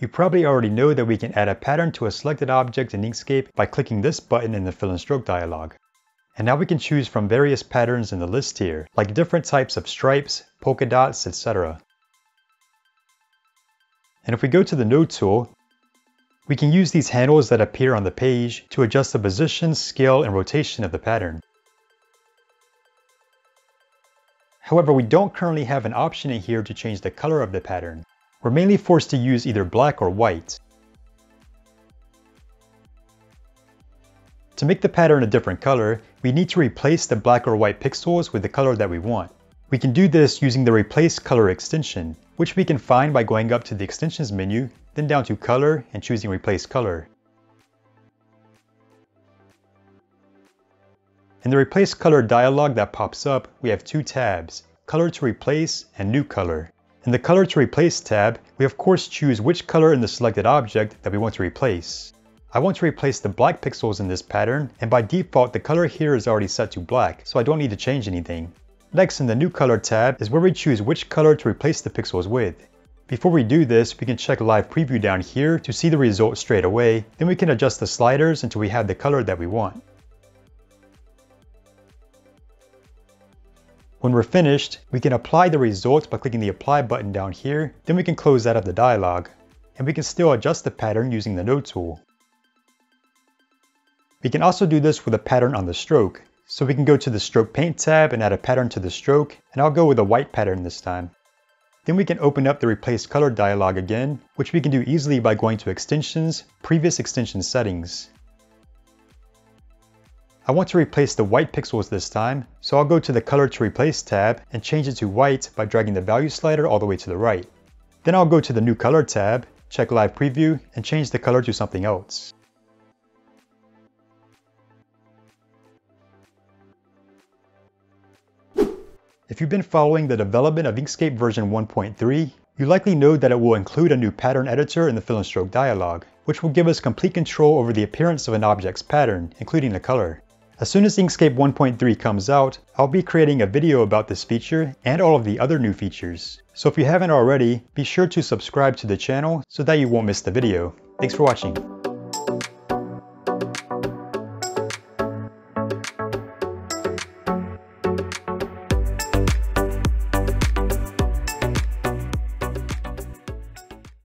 You probably already know that we can add a pattern to a selected object in Inkscape by clicking this button in the fill and stroke dialog. And now we can choose from various patterns in the list here, like different types of stripes, polka dots, etc. And if we go to the node tool, we can use these handles that appear on the page to adjust the position, scale, and rotation of the pattern. However, we don't currently have an option in here to change the color of the pattern. We're mainly forced to use either black or white. To make the pattern a different color, we need to replace the black or white pixels with the color that we want. We can do this using the Replace Color extension, which we can find by going up to the Extensions menu, then down to Color and choosing Replace Color. In the Replace Color dialog that pops up, we have two tabs, Color to Replace and New Color. In the Color to Replace tab, we of course choose which color in the selected object that we want to replace. I want to replace the black pixels in this pattern, and by default the color here is already set to black, so I don't need to change anything. Next in the New Color tab is where we choose which color to replace the pixels with. Before we do this, we can check Live Preview down here to see the result straight away, then we can adjust the sliders until we have the color that we want. When we're finished, we can apply the result by clicking the Apply button down here, then we can close out of the dialog. And we can still adjust the pattern using the Node tool. We can also do this with a pattern on the stroke. So we can go to the Stroke Paint tab and add a pattern to the stroke, and I'll go with a white pattern this time. Then we can open up the Replace Color dialog again, which we can do easily by going to Extensions, Previous Extension Settings. I want to replace the white pixels this time, so I'll go to the Color to Replace tab and change it to white by dragging the value slider all the way to the right. Then I'll go to the New Color tab, check Live Preview, and change the color to something else. If you've been following the development of Inkscape version 1.3, you likely know that it will include a new pattern editor in the fill and stroke dialog, which will give us complete control over the appearance of an object's pattern, including the color. As soon as Inkscape 1.3 comes out, I'll be creating a video about this feature and all of the other new features. So if you haven't already, be sure to subscribe to the channel so that you won't miss the video. Thanks for watching.